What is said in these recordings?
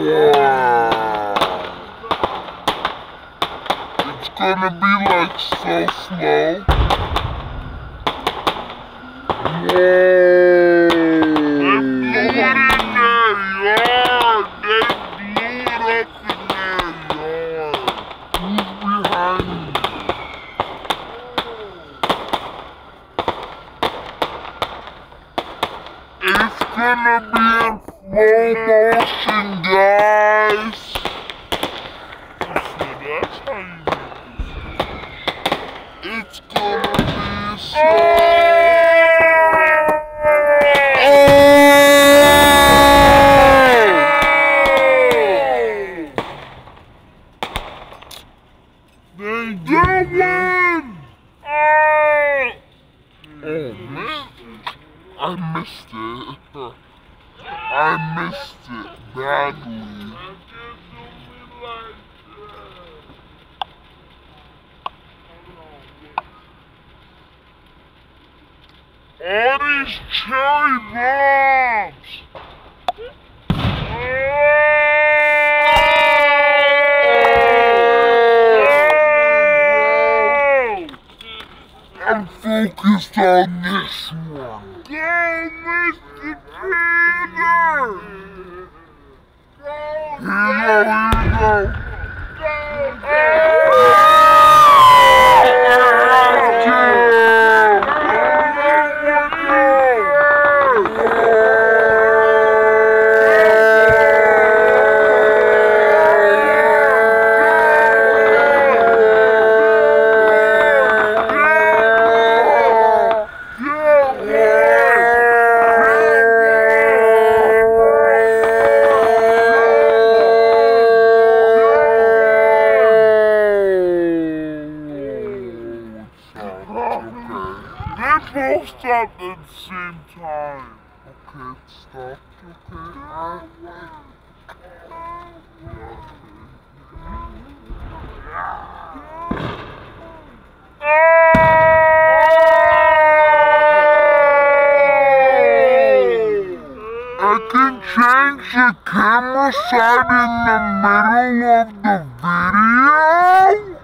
It's gonna be like so slow. Whoa. It's gonna be in slow motion, guys. That's how you do it. It's gonna be slow. They did win! Oh! Oh man, I missed it. I missed it badly. All these cherry bombs! I'm focused on this one. Go, Mr. Peter! Here you go, here you go. Both stopped at the same time. Okay, stopped. Okay, alright. I can change the camera side in the middle of the video?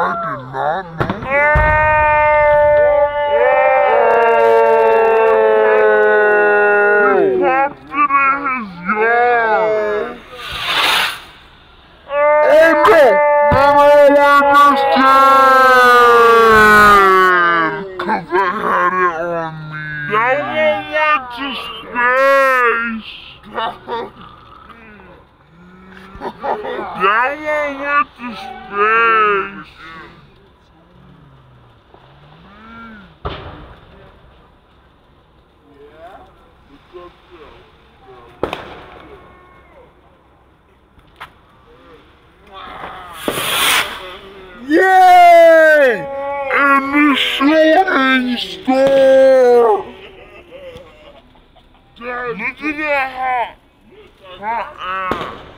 I did not know. You popped it in his yard. Oh no! Now I understand! Cause I had it on me. That one went to space! That one went to space! Yay! In the shooting star! Look at that hot, hot ass.